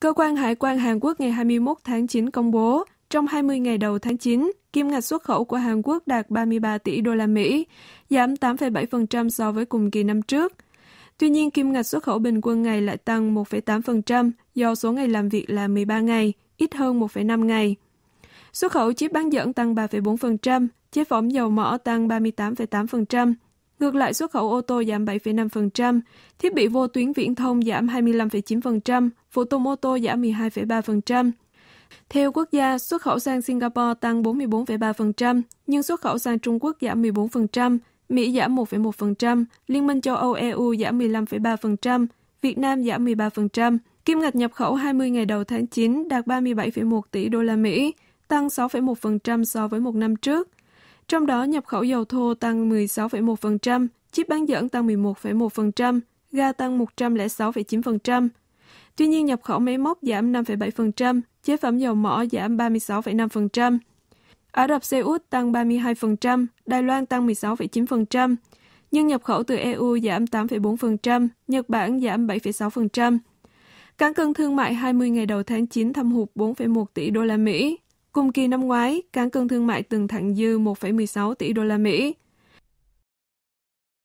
Cơ quan Hải quan Hàn Quốc ngày 21 tháng 9 công bố, trong 20 ngày đầu tháng 9, kim ngạch xuất khẩu của Hàn Quốc đạt 33 tỷ đô la Mỹ, giảm 8,7% so với cùng kỳ năm trước. Tuy nhiên, kim ngạch xuất khẩu bình quân ngày lại tăng 1,8% do số ngày làm việc là 13 ngày, ít hơn 1,5 ngày. Xuất khẩu chip bán dẫn tăng 3,4%, chế phẩm dầu mỏ tăng 38,8%. Ngược lại, xuất khẩu ô tô giảm 7,5%, thiết bị vô tuyến viễn thông giảm 25,9%, phụ tùng ô tô giảm 12,3%. Theo quốc gia, xuất khẩu sang Singapore tăng 44,3%, nhưng xuất khẩu sang Trung Quốc giảm 14%, Mỹ giảm 1,1%, Liên minh châu Âu EU giảm 15,3%, Việt Nam giảm 13%. Kim ngạch nhập khẩu 20 ngày đầu tháng 9 đạt 37,1 tỷ đô la Mỹ, tăng 6,1% so với một năm trước. Trong đó nhập khẩu dầu thô tăng 16,1%, chip bán dẫn tăng 11,1%, ga tăng 106,9%. Tuy nhiên nhập khẩu máy móc giảm 5,7%, chế phẩm dầu mỏ giảm 36,5%. Ả Rập Xê Út tăng 32%, Đài Loan tăng 16,9%, nhưng nhập khẩu từ EU giảm 8,4%, Nhật Bản giảm 7,6%. Cán cân thương mại 20 ngày đầu tháng 9 thâm hụt 4,1 tỷ đô la Mỹ. Cùng kỳ năm ngoái, cán cân thương mại từng thặng dư 1,16 tỷ đô la Mỹ.